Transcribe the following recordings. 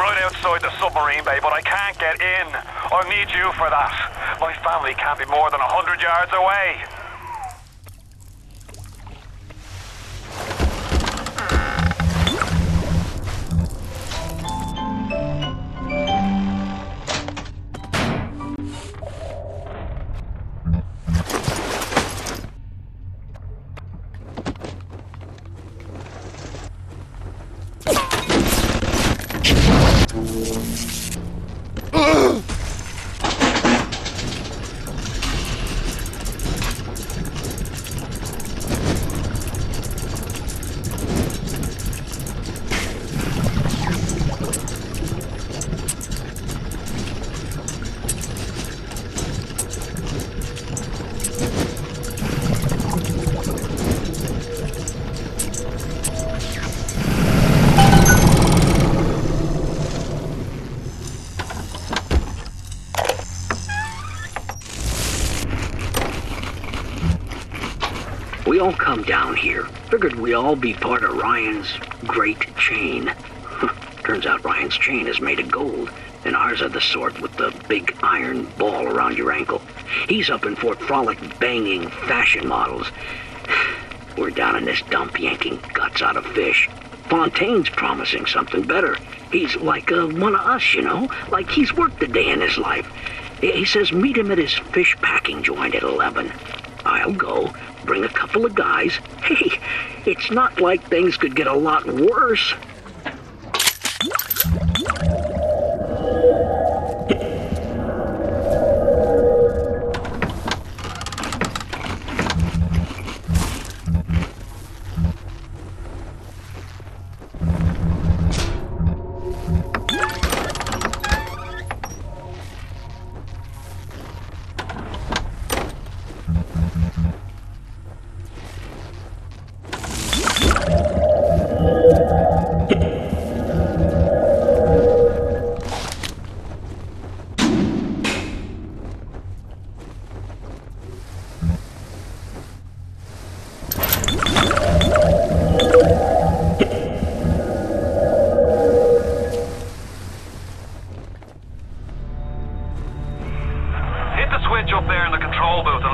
right outside the submarine bay, but I can't get in. I need you for that. My family can't be more than a hundred yards away. Come down here. Figured we all be part of Ryan's great chain. Turns out Ryan's chain is made of gold, and ours are the sort with the big iron ball around your ankle. He's up in Fort Frolic banging fashion models. We're down in this dump yanking guts out of fish. Fontaine's promising something better. He's like uh, one of us, you know? Like he's worked a day in his life. He he says meet him at his fish packing joint at 11. I'll go, bring a couple of guys. Hey, it's not like things could get a lot worse.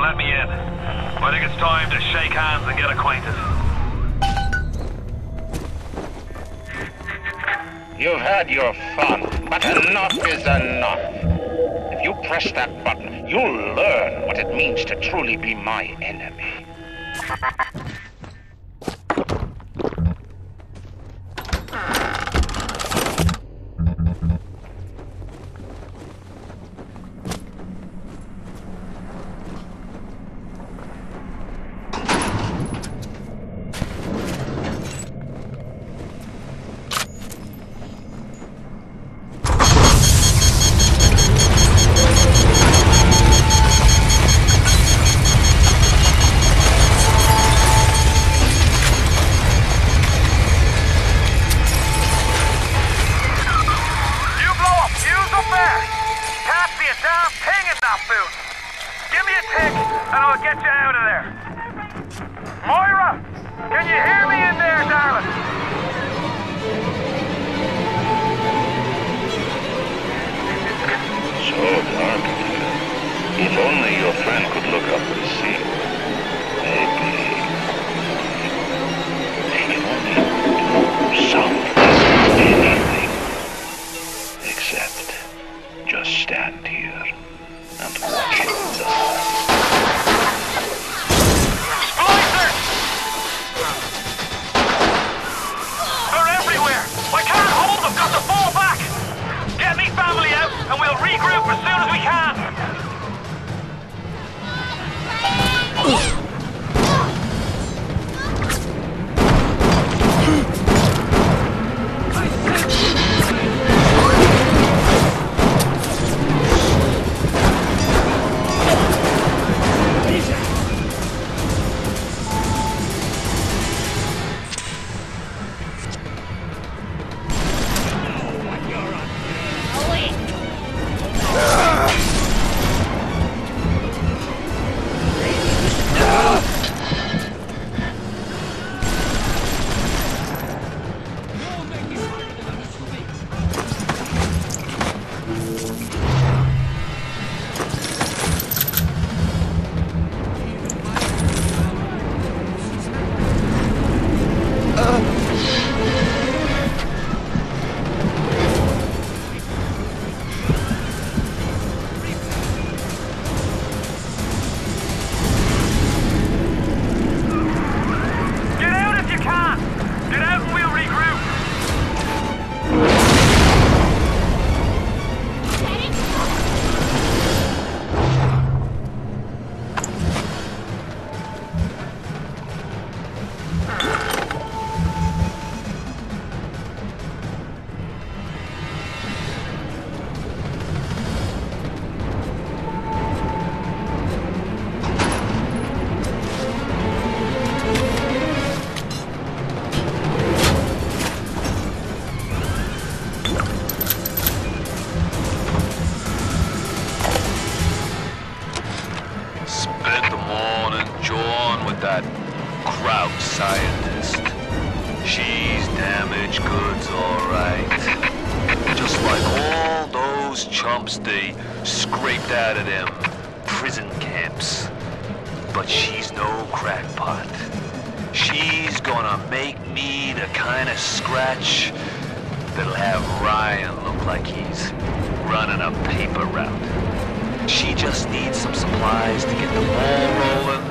Let me in. I think it's time to shake hands and get acquainted. You've had your fun, but enough is enough. If you press that button, you'll learn what it means to truly be my enemy. Can you hear me in there, darling? So dark. If only your friend could look up damaged goods, alright. Just like all those chumps they scraped out of them prison camps. But she's no crackpot. She's gonna make me the kind of scratch that'll have Ryan look like he's running a paper route. She just needs some supplies to get the ball rolling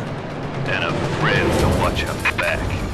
and a friend to watch her back.